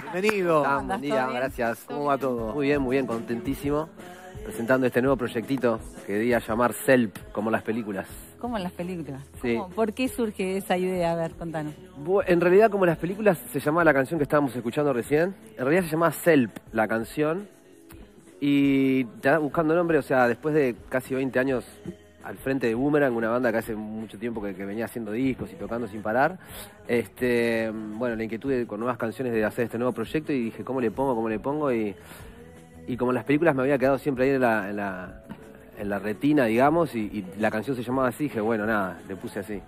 Bienvenido. Ah, ¿Andás buen día, gracias. ¿Cómo va todo? Muy bien, muy bien, contentísimo. Presentando este nuevo proyectito que quería llamar Selp, como las películas. ¿Cómo en las películas? Sí. ¿Cómo- ¿Por qué surge esa idea? A ver, contanos. En realidad, como las películas, se llamaba la canción que estábamos escuchando recién. En realidad se llamaba Selp, la canción. Y ya buscando nombre, o sea, después de casi 20 años al frente de Boomerang, una banda que hace mucho tiempo que, que venía haciendo discos y tocando sin parar. Este, bueno, la inquietud de- con nuevas canciones de hacer este nuevo proyecto y dije, ¿cómo le pongo? ¿Cómo le pongo? Y, y como las películas me había quedado siempre ahí en la, en la, en la retina, digamos, y, y la canción se llamaba así, dije, bueno, nada, le puse así.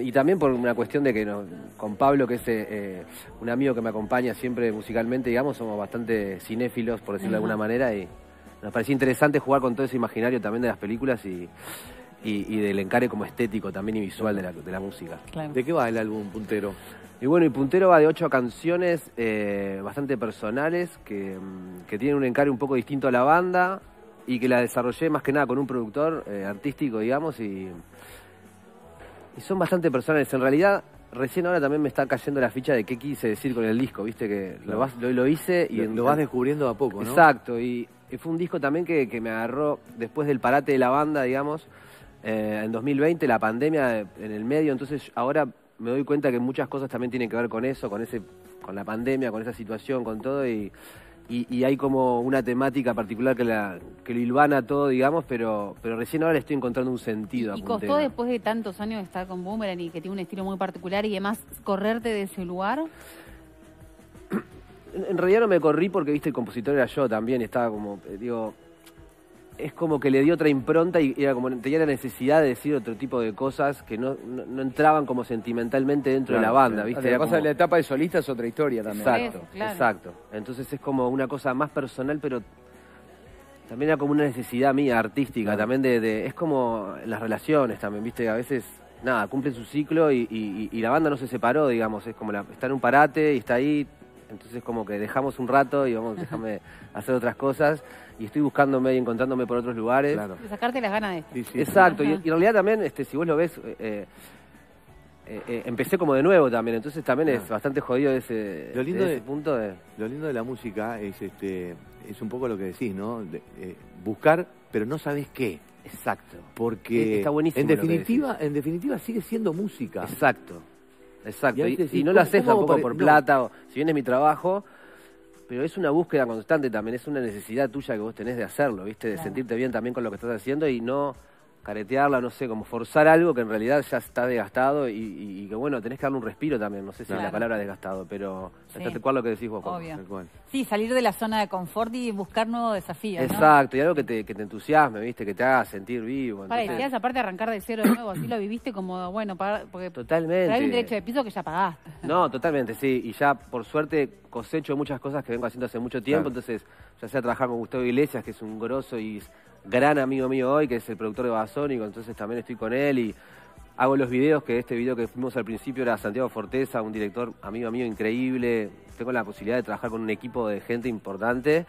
Y también por una cuestión de que no- con Pablo, que es eh, eh, un amigo que me acompaña siempre musicalmente, digamos, somos bastante cinéfilos, por decirlo de alguna manera, y nos parecía interesante jugar con todo ese imaginario también de las películas y, y- y del encare como estético también y visual de la, de la música. Claro. ¿De qué va el álbum puntero? Y bueno, y Puntero va de ocho canciones eh, bastante personales que, mm, que tienen un encare un poco distinto a la banda y que la desarrollé más que nada con un productor eh, artístico, digamos, y, y son bastante personales. En realidad, recién ahora también me está cayendo la ficha de qué quise decir con el disco, viste que lo, vas- lo, lo hice y Lo, en- lo vas descubriendo a poco, ¿no? Exacto, y, fue un disco también que, que me agarró después del parate de la banda, digamos, eh, en 2020, la pandemia en el medio, entonces ahora me doy cuenta que muchas cosas también tienen que ver con eso, con ese, con la pandemia, con esa situación, con todo, y, y- y hay como una temática particular que, la, que lo hilvana todo, digamos, pero, pero recién ahora le estoy encontrando un sentido. a ¿Y costó después de tantos años de estar con Boomerang y que tiene un estilo muy particular y demás, correrte de ese lugar? En, en realidad no me corrí porque, viste, el compositor era yo también, estaba como, eh, digo, es como que le dio otra impronta y era como, tenía la necesidad de decir otro tipo de cosas que no, no, no entraban como sentimentalmente dentro de la banda, claro. ¿viste? Lo que pasa como- la etapa de solista es otra historia también. Exacto, claro. exacto. Entonces es como una cosa más personal, pero también era como una necesidad mía, artística, también de, de- Es como las relaciones también, ¿viste? A veces, nada, cumplen su ciclo y, y- y la banda no se separó, digamos. Es como la, está en un parate y está ahí. Entonces como que dejamos un rato y vamos, déjame hacer otras cosas. Y estoy buscándome y encontrándome por otros lugares. Claro. Sacarte las ganas de esto. Sí, sí. Exacto, y, en realidad también, este, si vos lo ves, eh, eh, eh, empecé como de nuevo también, entonces también es bastante jodido ese, Lo lindo de ese de- punto de... Lo lindo de la música es este es un poco lo que decís, ¿no? De- eh, buscar, pero no sabes qué. Exacto. Porque Está buenísimo en definitiva, en definitiva sigue siendo música. Exacto. Exacto. Y no lo ¿cómo- haces tampoco por no. plata, o, si bien es mi trabajo, pero es una búsqueda constante también, es una necesidad tuya que vos tenés de hacerlo, ¿viste? De Claro. sentirte bien también con lo que estás haciendo y no caretearla, no sé, como forzar algo que en realidad ya está desgastado y, y- y que bueno, tenés que darle un respiro también, no sé si es la palabra desgastado, pero Sí. está cual lo que decís vos. Obvio. Sí, salir de la zona de confort y buscar nuevos desafíos. ¿no? Exacto, y algo que te, que te entusiasme, ¿viste? Que te haga sentir vivo. Para, y entonces- decías, aparte de arrancar de cero de nuevo, así lo viviste como, bueno, para, porque Totalmente. hay un derecho de piso que ya pagaste. No, totalmente, sí. Y ya, por suerte, cosecho muchas cosas que vengo haciendo hace mucho tiempo. Claro. Entonces, ya sea trabajar con Gustavo Iglesias, que es un grosso y gran amigo mío hoy, que es el productor de Babasónico. Entonces, también estoy con él y hago los videos, que este video que fuimos al principio era Santiago Forteza, un director amigo mío increíble. Tengo la posibilidad de trabajar con un equipo de gente importante.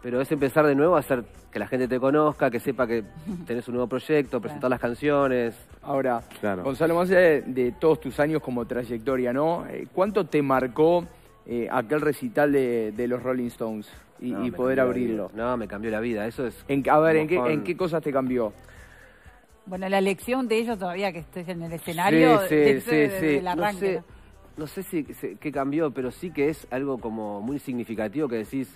Pero es empezar de nuevo a hacer que la gente te conozca, que sepa que tenés un nuevo proyecto, presentar las canciones. Ahora, Claro. Gonzalo, más allá de, de todos tus años como trayectoria, ¿no? Eh, ¿Cuánto te marcó eh, aquel recital de, de los Rolling Stones y, No, y me poder abrirlo? No, me cambió la vida. Eso es. En- a ver, ¿en qué. ¿en qué cosas te cambió? Bueno, la elección de ellos todavía que estés en el escenario, Sí, sí, de- sí, desde sí. el No arranque. sé, no sé si, si- qué cambió, pero sí que es algo como muy significativo que decís,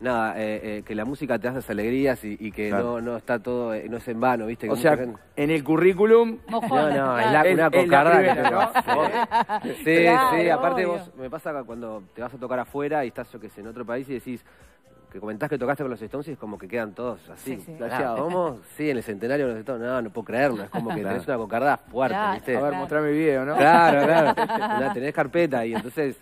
nada, eh, eh, que la música te hace alegrías y, y que Claro. no, no está todo, eh, no es en vano, ¿viste? Que O sea, gente- en el currículum, No, no, es la, una cocarda que primera, te ¿no? pasa. Sí, Claro, sí, aparte obvio. vos, me pasa cuando te vas a tocar afuera y estás, yo que sé, en otro país y decís, que comentás que tocaste con los Stones y es como que quedan todos así. Sí, sí. Ah. Sí, en el centenario de los Stones, no, no puedo creerlo, es como que Claro. tenés una cocarda fuerte, Claro. ¿viste? a ver, Claro. mostrame el video, ¿no? Claro, claro. No, tenés carpeta y entonces,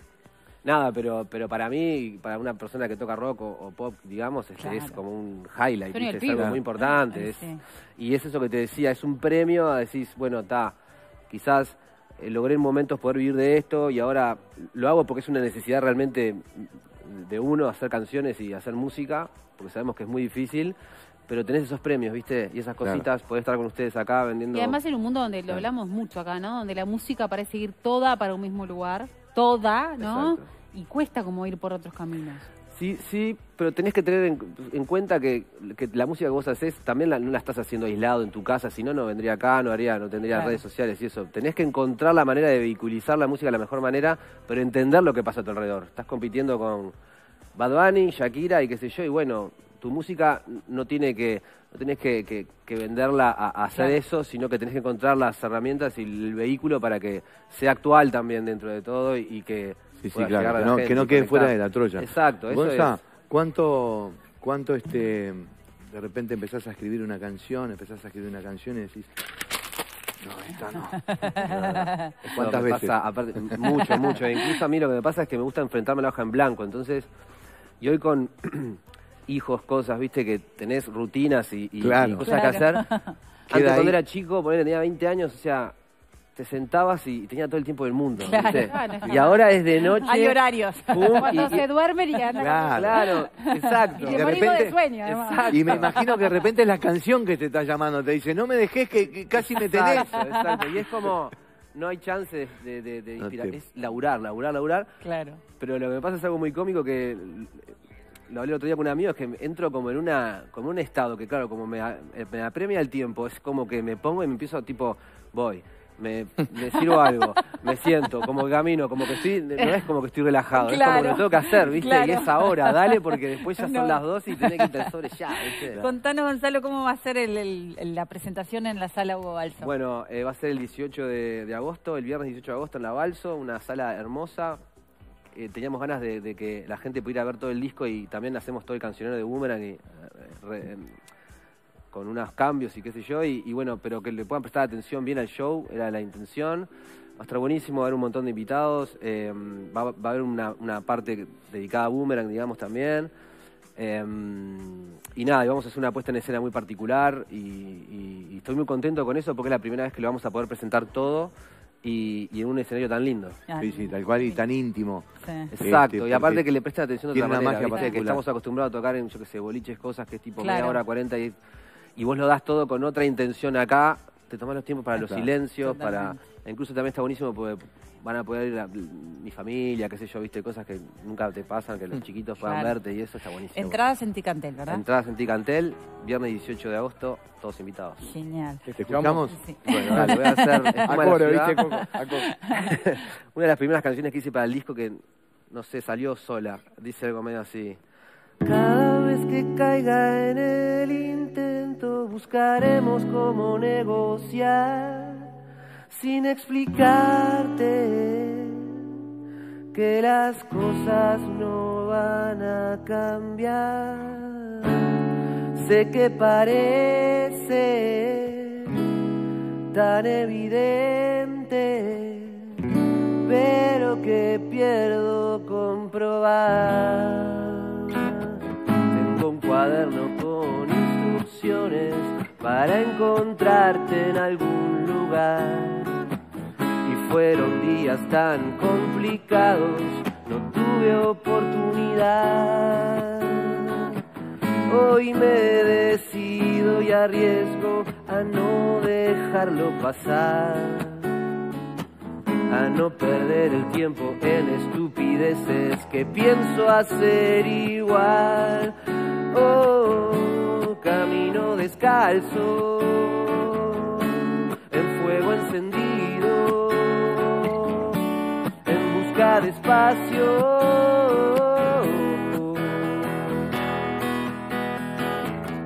nada, pero, pero para mí, para una persona que toca rock o, o pop, digamos, este, Claro. es como un highlight, ¿viste? es algo muy importante. Ay, es- sí. Y es eso que te decía, es un premio a decir, bueno, está, quizás eh, logré en momentos poder vivir de esto y ahora lo hago porque es una necesidad realmente de uno hacer canciones y hacer música, porque sabemos que es muy difícil. Pero tenés esos premios, ¿viste? Y esas Claro. cositas, podés estar con ustedes acá vendiendo. Y además en un mundo donde lo Claro. hablamos mucho acá, ¿no? Donde la música parece ir toda para un mismo lugar, toda, ¿no? Exacto. y cuesta como ir por otros caminos. Sí, sí, pero tenés que tener en, en cuenta que, que la música que vos haces también la- no la estás haciendo aislado en tu casa, si no, no vendría acá, no haría, no tendría Claro. redes sociales y eso. Tenés que encontrar la manera de vehiculizar la música de la mejor manera, pero entender lo que pasa a tu alrededor. Estás compitiendo con Bad Bunny, Shakira y qué sé yo, y bueno, tu música no tiene que, no tenés que, que- que venderla a, a hacer Claro. eso, sino que tenés que encontrar las herramientas y el vehículo para que sea actual también dentro de todo y, y que Sí, sí, claro, que no, gente que no quede conectar. fuera de la Troya. Exacto, eso Gonza, es. ¿cuánto, cuánto este, de repente empezás a escribir una canción, empezás a escribir una canción y decís, no, esta no. ¿Cuántas veces? pasa, aparte, mucho, mucho. Incluso a mí lo que me pasa es que me gusta enfrentarme a la hoja en blanco. Entonces, y hoy con hijos, cosas, viste, que tenés rutinas y, y- Claro. y cosas que Claro. hacer. Queda Antes, ahí. cuando era chico, ponele, tenía 20 años, o sea, te sentabas y tenía todo el tiempo del mundo. Claro. ¿viste? Bueno, Y ahora es de noche. Hay horarios. pum, Cuando y- se duermen y andan. Claro. Claro, exacto. Y de repente- de sueño, además. Exacto. Y me imagino que de repente es la canción que te está llamando, te dice, no me dejes que, que casi me tenés. Exacto, exacto. Y es como, no hay chance de, de, de No inspirar. te- Es laburar, laburar, laburar. Claro. Pero lo que me pasa es algo muy cómico que lo hablé el otro día con un amigo, es que entro como en una como en un estado que claro, como me, me apremia el tiempo, es como que me pongo y me empiezo tipo, voy, me, me sirvo algo, me siento, como que camino, como que estoy, no es como que estoy relajado, es como que Claro. lo tengo que hacer, ¿viste? Claro. Y es ahora, dale, porque después ya son No. las dos y tenés que ir sobre ya, ¿viste? Contanos, Gonzalo, cómo va a ser el- la presentación en la sala Hugo Balso. Bueno, eh, va a ser el 18 de, de agosto, el viernes 18 de agosto en La Balso, una sala hermosa. Eh, teníamos ganas de, de que la gente pudiera ver todo el disco y también hacemos todo el cancionero de Boomerang y, eh, re- con unos cambios y qué sé yo. Y, y bueno, pero que le puedan prestar atención bien al show, era la intención. Va a estar buenísimo, va a haber un montón de invitados. eh, va, va a haber una, una parte dedicada a Boomerang, digamos, también. Eh, y nada, y vamos a hacer una puesta en escena muy particular y, y- y estoy muy contento con eso porque es la primera vez que lo vamos a poder presentar todo y, y en un escenario tan lindo. Sí, sí, tal cual y tan íntimo. sí. Exacto, Este, y aparte porque que le presten atención de otra una manera, magia que estamos acostumbrados a tocar en, yo qué sé, boliches, cosas que es tipo Claro. media hora, 40 y, y vos lo das todo con otra intención acá, te tomás los tiempos para los silencios, para incluso también está buenísimo porque van a poder ir a, mi familia, qué sé yo, viste, cosas que nunca te pasan, que los chiquitos puedan Claro. verte y eso está buenísimo. Entradas en Ticantel, ¿verdad? Entradas en Ticantel, viernes 18 de agosto, todos invitados. Genial. ¿Te escuchamos? Sí. Bueno, dale, voy a hacer A Espuma de la coro, Ciudad. ¿viste? Coco? A coro. Una de las primeras canciones que hice para el disco que, no sé, salió sola. Dice algo medio así. Cada vez que caiga en el buscaremos cómo negociar sin explicarte que las cosas no van a cambiar. Sé que parece tan evidente, pero que pierdo comprobar. Tengo un cuaderno con instrucciones para encontrarte en algún lugar. Y fueron días tan complicados, no tuve oportunidad. Hoy me decido y arriesgo a no dejarlo pasar, a no perder el tiempo en estupideces que pienso hacer igual. Descalzo, en fuego encendido, en busca de espacio.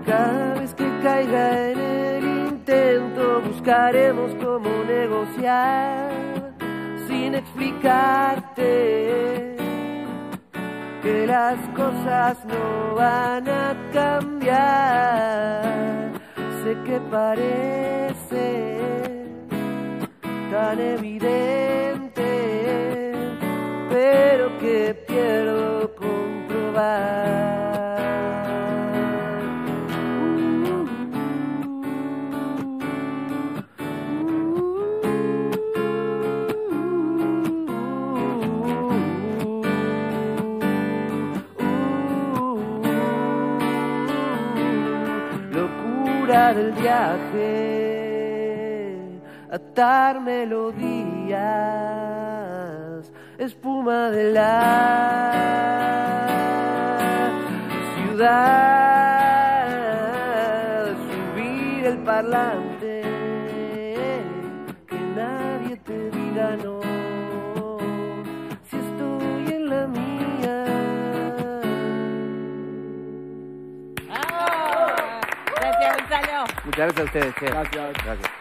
Cada vez que caiga en el intento, buscaremos cómo negociar sin explicarte que las cosas no van a cambiar. Que parece tan evidente, Del viaje, atar melodías espuma de la ciudad. Subir el parlante, Gracias a ustedes. Gracias. Gracias.